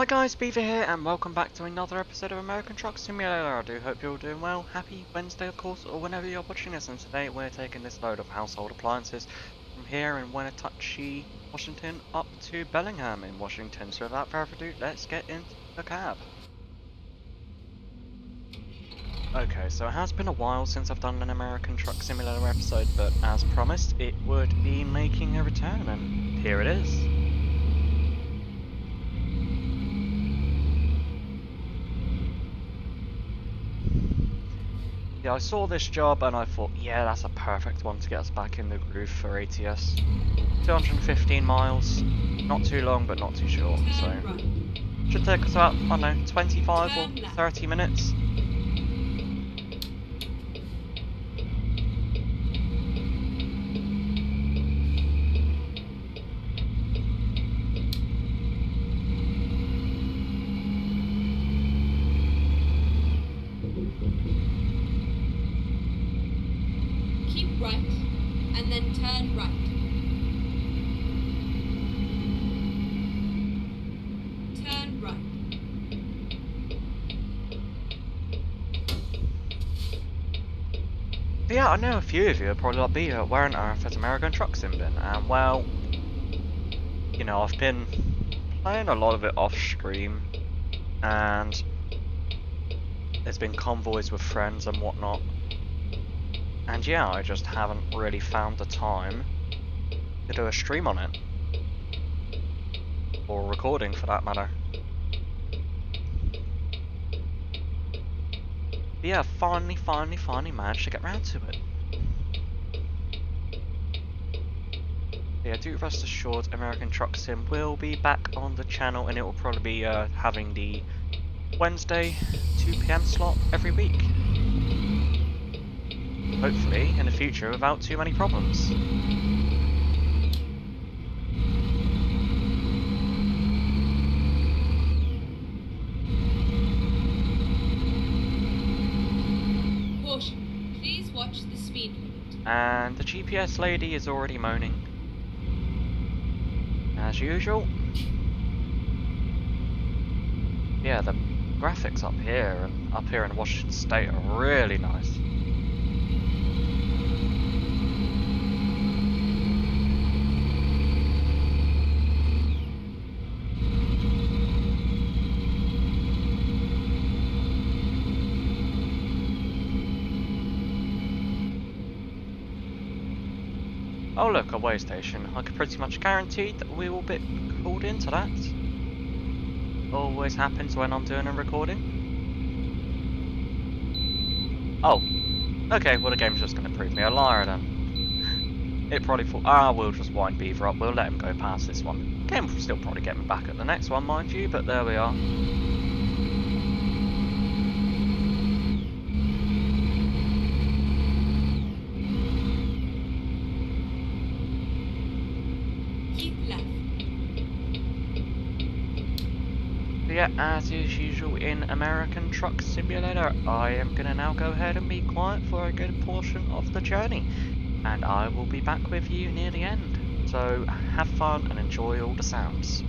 Hi guys, Beaver here, and welcome back to another episode of American Truck Simulator. I do hope you're all doing well. Happy Wednesday, of course, or whenever you're watching this. And today we're taking this load of household appliances from here in Wenatchee, Washington, up to Bellingham in Washington. So without further ado, let's get into the cab. Okay, so it has been a while since I've done an American Truck Simulator episode, but as promised, it would be making a return, and here it is. Yeah, I saw this job and I thought, yeah, that's a perfect one to get us back in the groove for ATS. 215 miles, not too long but not too short, so should take us about, I don't know, 25 or 30 minutes. Keep right and then turn right. Turn right. But yeah, I know a few of you are probably where on earth has American Truck Sim been? And well, you know, I've been playing a lot of it off stream, and there's been convoys with friends and whatnot. And yeah, I just haven't really found the time to do a stream on it. Or recording for that matter. But yeah, finally, finally, finally managed to get round to it. Yeah, do rest assured, American Truck Sim will be back on the channel and it will probably be uh, having the Wednesday 2pm slot every week. Hopefully, in the future, without too many problems. Caution. Please watch the speed. And the GPS lady is already moaning. As usual. Yeah, the graphics up here and up here in Washington State are really nice. Oh look, a weigh station. I can pretty much guarantee that we will be called into that. Always happens when I'm doing a recording. Oh. Okay, well the game's just going to prove me a liar then. It probably thought, ah, we'll just wind Beaver up, we'll let him go past this one. Game will still probably get me back at the next one, mind you, but there we are. Yeah, as is usual in American Truck Simulator, I am going to now go ahead and be quiet for a good portion of the journey. And I will be back with you near the end. So have fun and enjoy all the sounds.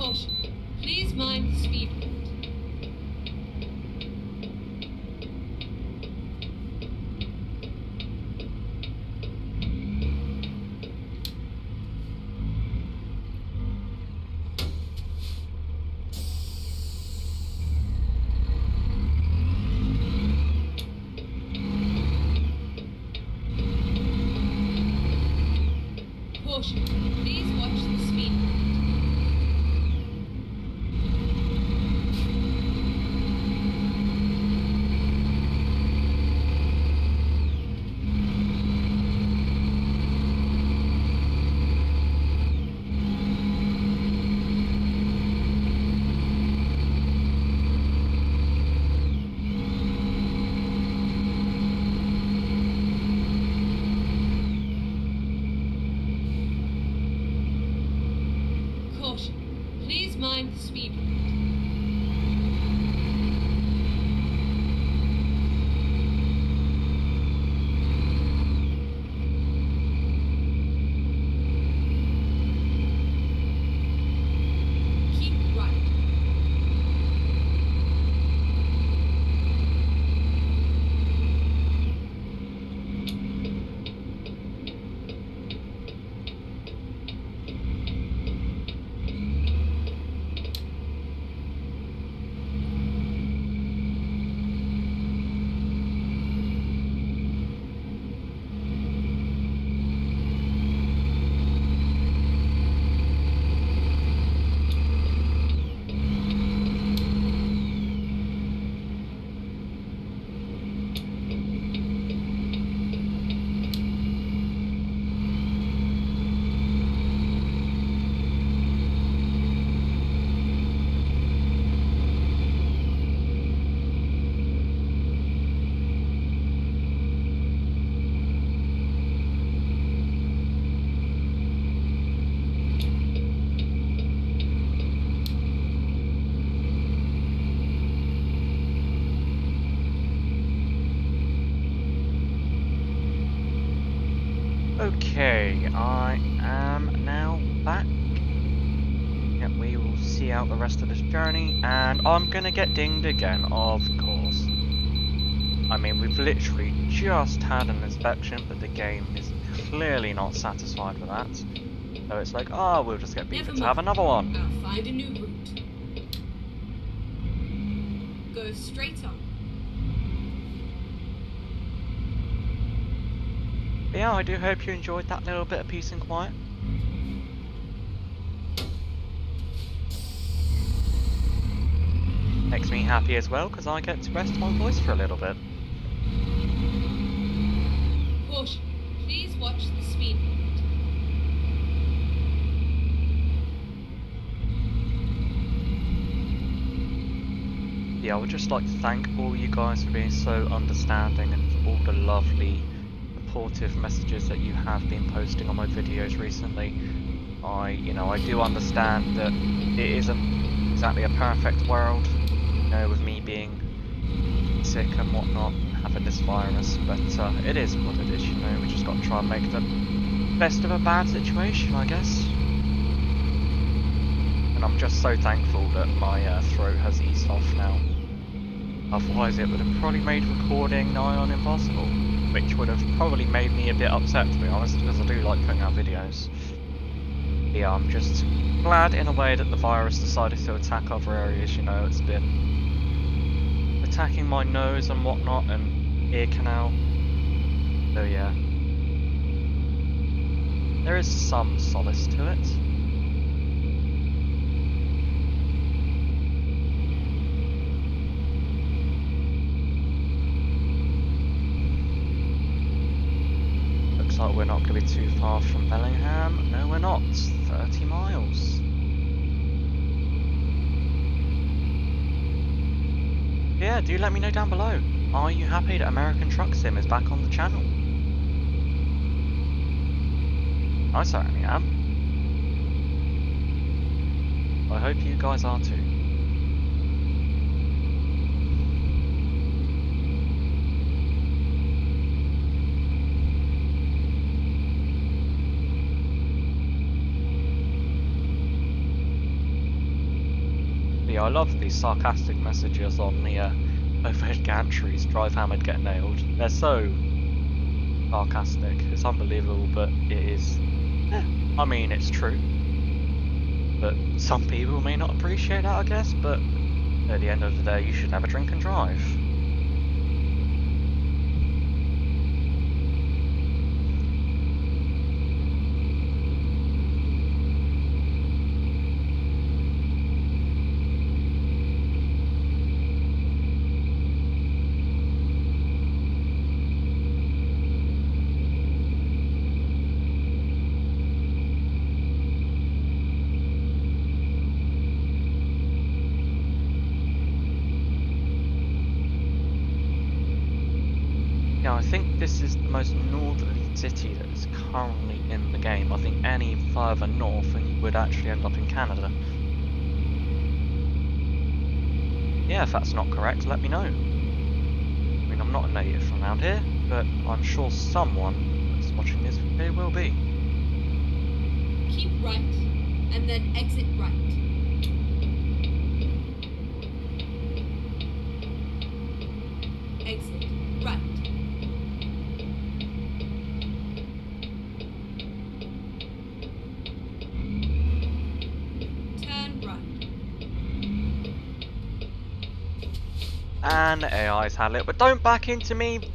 caution. Please mind the speed Okay, I am now back. Yep, we will see out the rest of this journey, and I'm gonna get dinged again, of course. I mean, we've literally just had an inspection, but the game is clearly not satisfied with that. So it's like, oh, we'll just get beaten to have another one. I'll find a new route. Go straight on. But yeah, I do hope you enjoyed that little bit of peace and quiet. Makes me happy as well, because I get to rest my voice for a little bit. Caution. Please watch the speed limit. Yeah, I would just like to thank all you guys for being so understanding and for all the lovely, supportive messages that you have been posting on my videos recently. I, you know, I do understand that it isn't exactly a perfect world, you know, with me being sick and whatnot, having this virus, but uh, it is what it is, you know, we just got to try and make the best of a bad situation, I guess. And I'm just so thankful that my uh, throat has eased off now. Otherwise it would have probably made recording nigh on impossible. Which would have probably made me a bit upset to be honest, because I do like putting out videos. Yeah, I'm just glad in a way that the virus decided to attack other areas, you know, it's been attacking my nose and whatnot and ear canal. So yeah. There is some solace to it. Like we're not going to be too far from Bellingham. No, we're not. 30 miles. Yeah, do let me know down below. Are you happy that American Truck Sim is back on the channel? I certainly am. I hope you guys are too. Yeah, I love these sarcastic messages on the uh, overhead gantries, drive hammered, get nailed. They're so sarcastic. It's unbelievable, but it is. I mean, it's true. But some people may not appreciate that, I guess, but at the end of the day, you should never drink and drive. Yeah, I think this is the most northerly city that is currently in the game. I think any further north and you would actually end up in Canada. Yeah, if that's not correct, let me know. I mean, I'm not a native from around here, but I'm sure someone that's watching this video will be. Keep right, and then exit right. Exit right. Turn right. And the AI's had it, but don't back into me!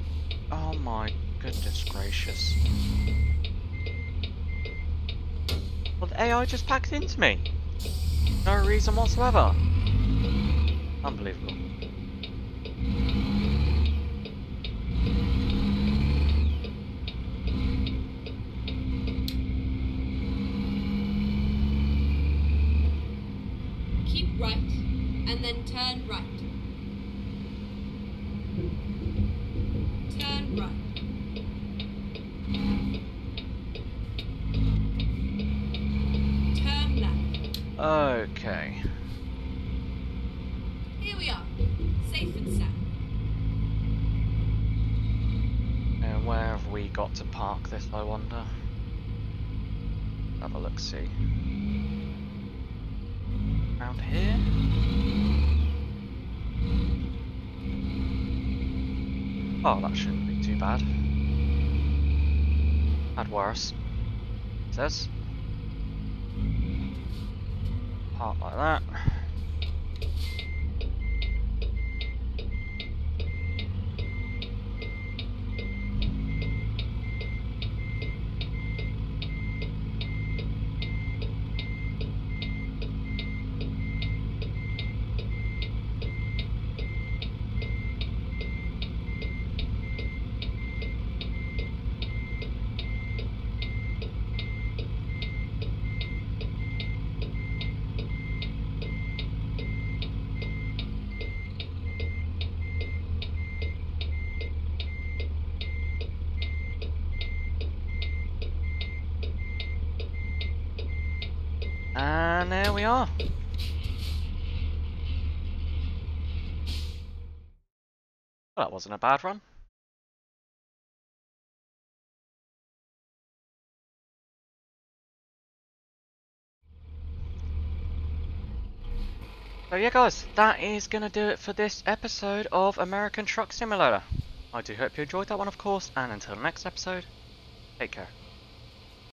Oh my goodness gracious. Well, the AI just backed into me. No reason whatsoever. Unbelievable. Keep right, and then turn right. We got to park this, I wonder? have a look see. Around here? Oh, that shouldn't be too bad. Had worse. It says. Part like that. And there we are. Well, that wasn't a bad run. So yeah guys, that is going to do it for this episode of American Truck Simulator. I do hope you enjoyed that one of course, and until the next episode, take care.